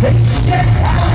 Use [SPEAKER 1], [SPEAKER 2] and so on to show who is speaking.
[SPEAKER 1] They out